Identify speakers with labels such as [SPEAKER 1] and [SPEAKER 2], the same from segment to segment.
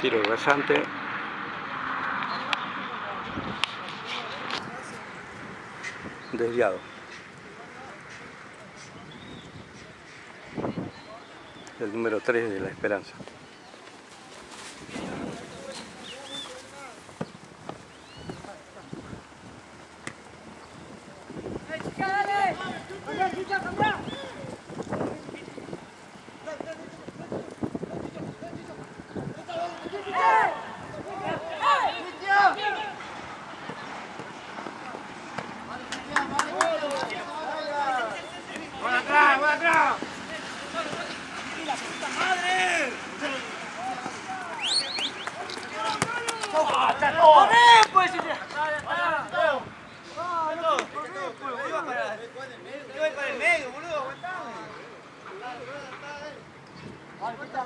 [SPEAKER 1] Tiro rasante. Desviado. El número 3 de la esperanza.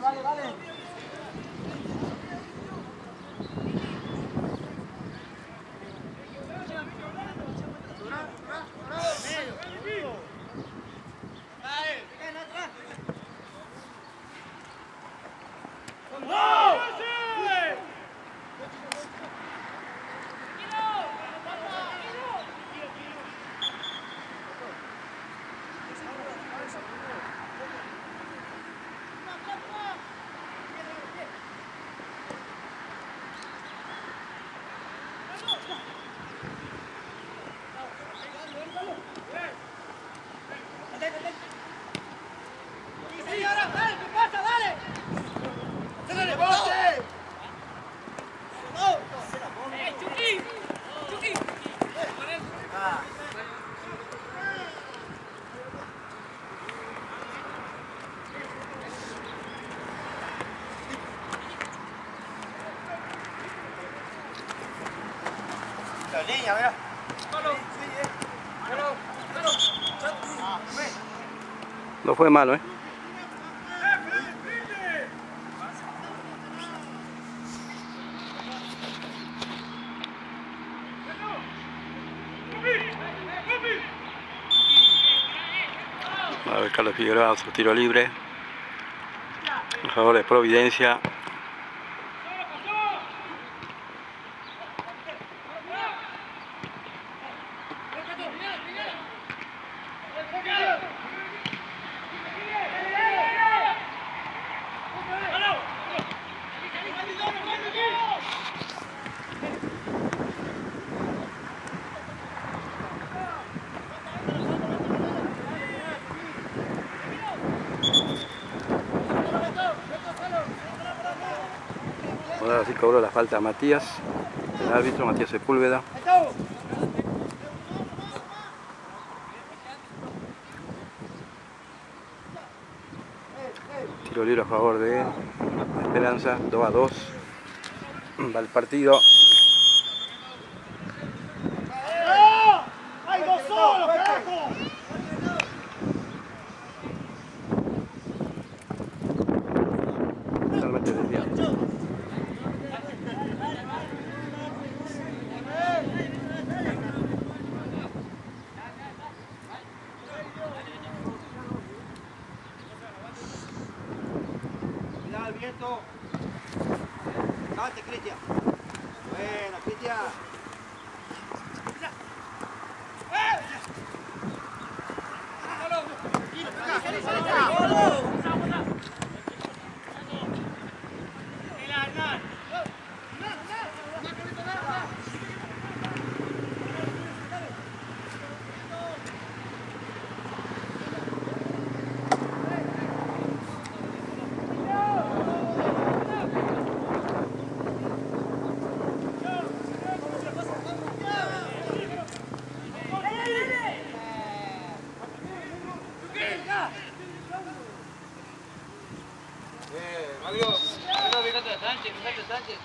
[SPEAKER 2] Vale, vale.
[SPEAKER 1] No fue malo, ¿eh? A ver, Carlos Figueroa, su tiro libre. A favor de Providencia. Ahora sí cobró la falta a Matías, el árbitro Matías Sepúlveda. Tiro libre a favor de Esperanza, 2 a 2. Va el partido.
[SPEAKER 2] Viento. Date, Cristian. Bueno, Cristian.
[SPEAKER 3] Algo, algo, fíjate Sánchez, fíjate Sánchez.